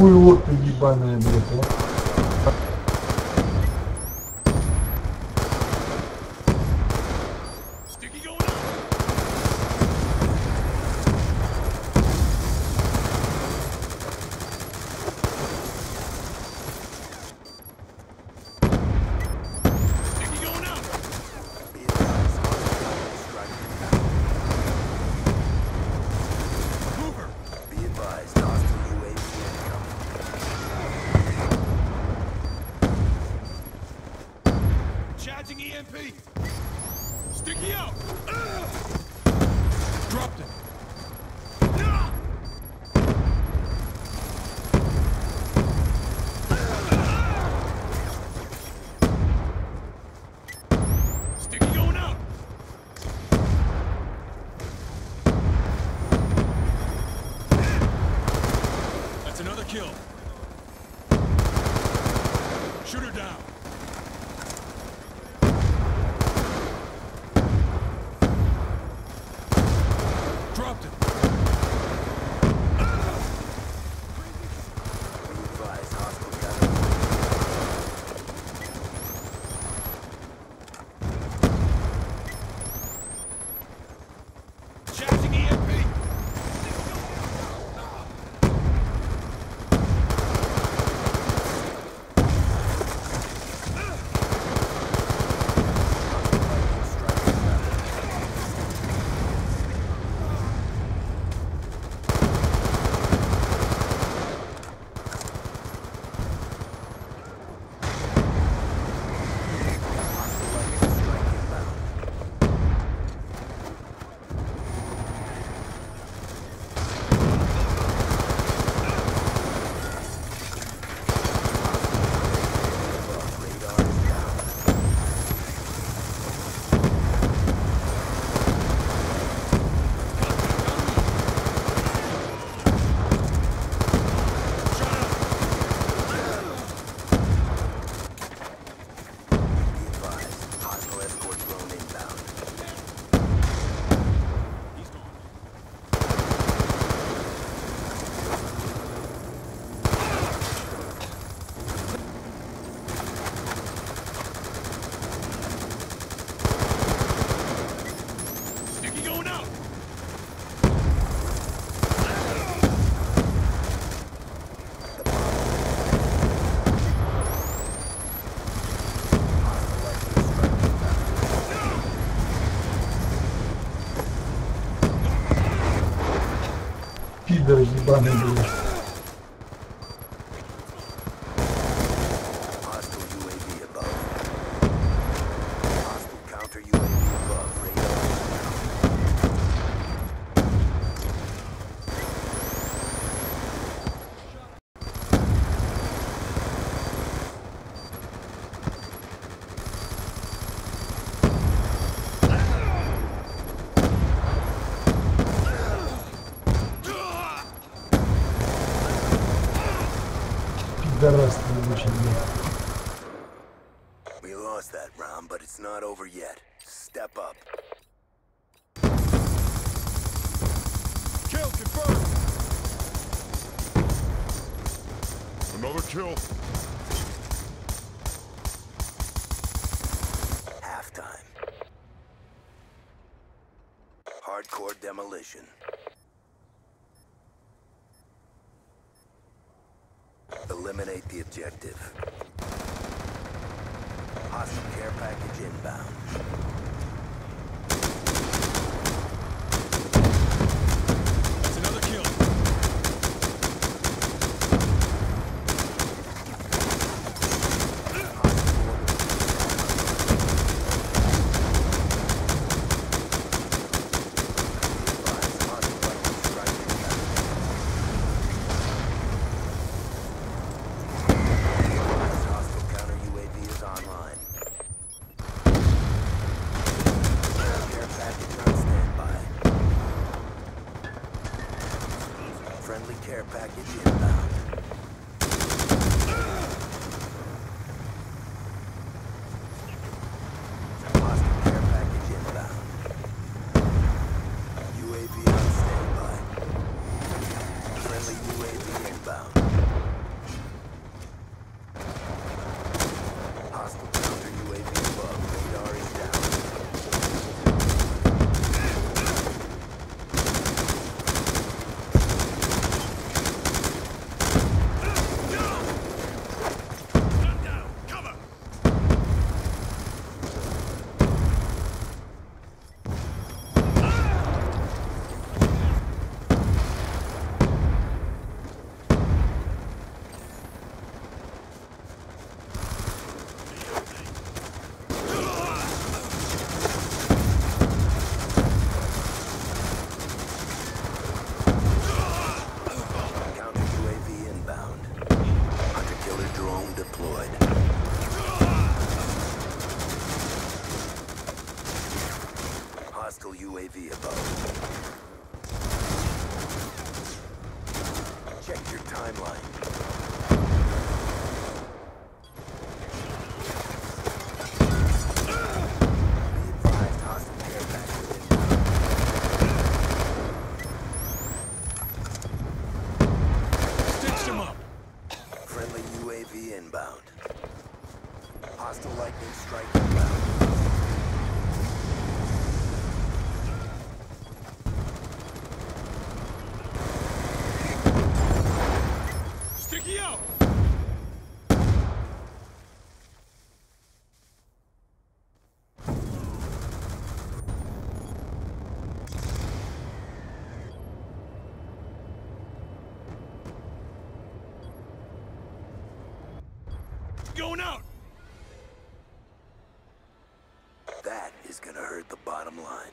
урод ты ебаная, блядь, а. EMP. Sticky out. dois de Barranquilla. Пидорас ты очень, блядь. We lost that round, but it's not over yet. Step up. Kill confirmed. Another kill. Halftime. Hardcore demolition. Eliminate the objective. Hostile care package inbound. That's another kill. Advise, hostile weapons strike inbound. Advise, hostile counter UAV is online. Drone deployed. Hostile UAV above. Check your timeline. Be advised, hostile care package inbound. Stitched him up. Friendly UAV inbound. Hostile lightning strike inbound. Sticky out. Going out. That is gonna hurt the bottom line.